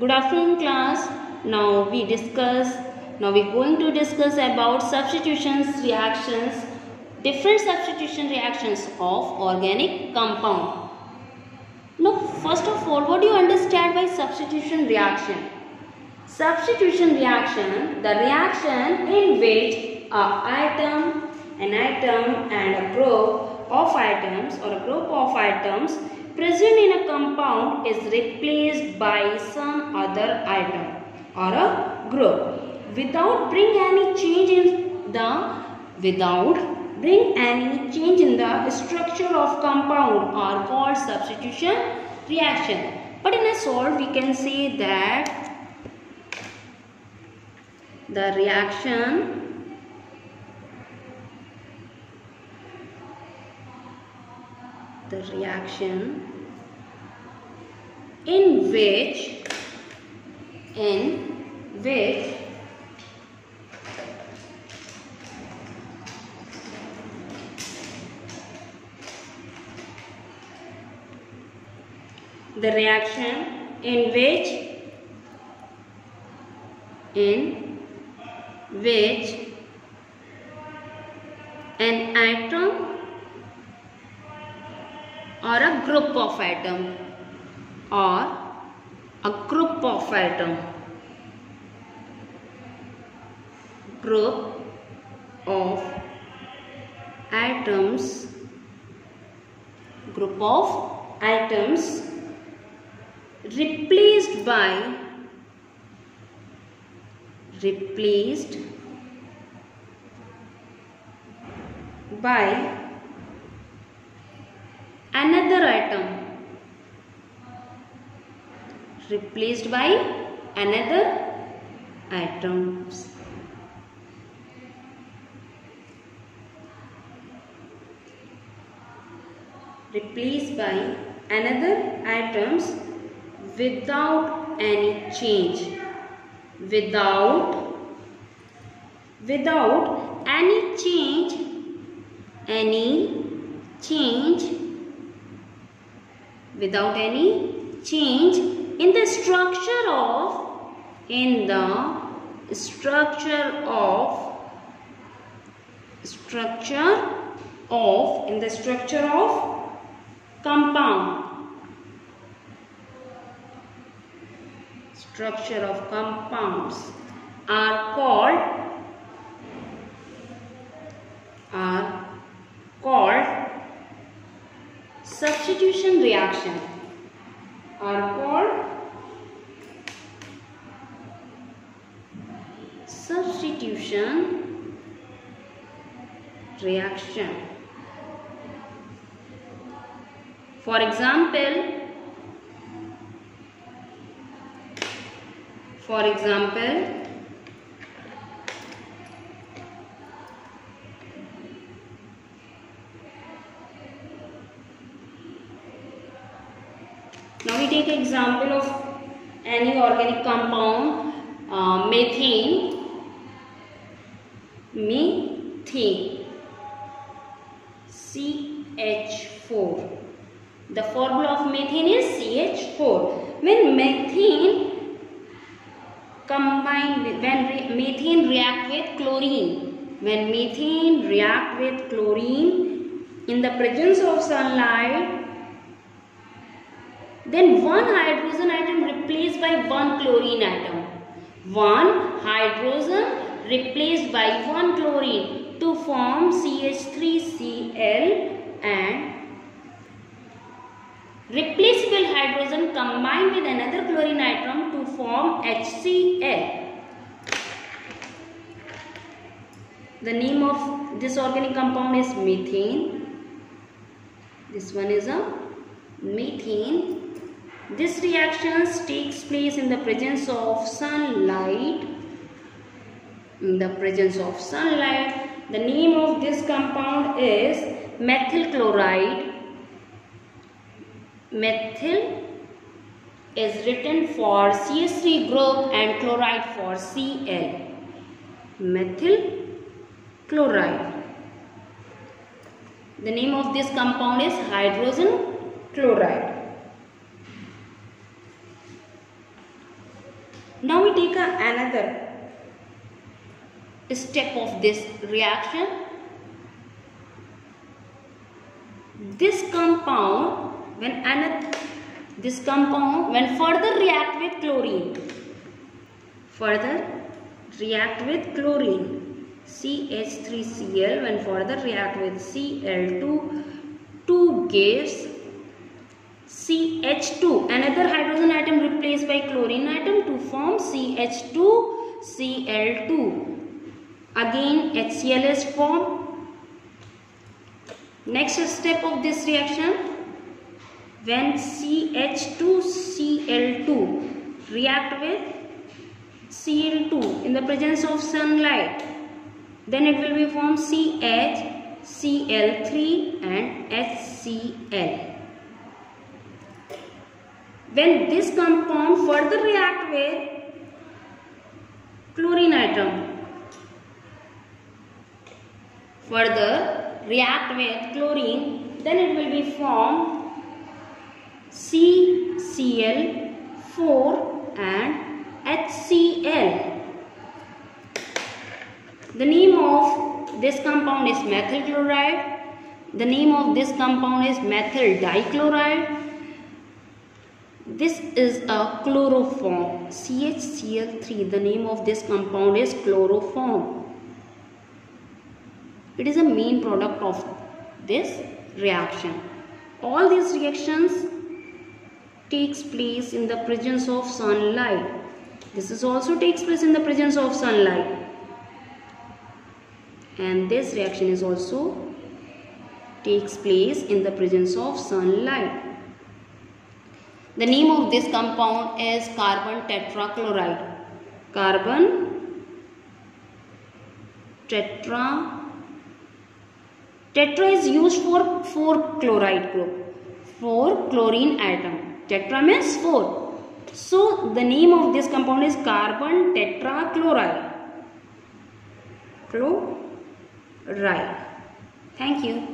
Good afternoon class. Now we discuss, now we're going to discuss about substitutions reactions, different substitution reactions of organic compound. Now first of all, what do you understand by substitution reaction? Substitution reaction, the reaction in which a atom, an atom and a group of atoms or a group of atoms present in a compound is replaced by some other atom or a group. Without bring any change in the without bring any change in the structure of compound are called substitution reaction. But in a salt we can say that the reaction the reaction in which in which the reaction in which in which an atom or a group of atom or a group of atom group of atoms group of items replaced by replaced by atom. Replaced by another atoms replaced by another atoms without any change. Without without any change any change without any change in the structure of in the structure of structure of in the structure of compound. Structure of compounds are called substitution reaction. For example, for example, Now we take example of any organic compound uh, methane methane CH4 the formula of methane is CH4 when methane combine with, when re, methane react with chlorine. When methane react with chlorine in the presence of sunlight then one hydrogen atom replaced by one chlorine atom. One hydrogen replaced by one chlorine to form CH3Cl and replaceable hydrogen combined with another chlorine atom to form HCl. The name of this organic compound is methane. This one is a methane this reaction takes place in the presence of sunlight. In the presence of sunlight, the name of this compound is methyl chloride. Methyl is written for CH3 group and chloride for Cl. Methyl chloride. The name of this compound is hydrogen chloride. Now we take another step of this reaction. This compound, when another, this compound, when further react with chlorine, further react with chlorine, CH3Cl, when further react with Cl2, 2 gives CH2, another hydrogen atom replaced by chlorine atom to form CH2, Cl2. Again HCl is formed. Next step of this reaction when CH2Cl2 react with Cl2 in the presence of sunlight then it will be formed CH, Cl3 and HCl. When this compound further react with chlorine atom further react with chlorine then it will be formed CCl4 and HCl. The name of this compound is methyl chloride. The name of this compound is methyl dichloride. This is a chloroform. CHCl3. The name of this compound is chloroform. It is a main product of this reaction. All these reactions takes place in the presence of sunlight. This is also takes place in the presence of sunlight. And this reaction is also takes place in the presence of sunlight. The name of this compound is carbon tetrachloride. Carbon tetra Tetra is used for 4 chloride group. 4 chlorine atom. Tetra means 4. So the name of this compound is carbon tetrachloride. Chloride. Thank you.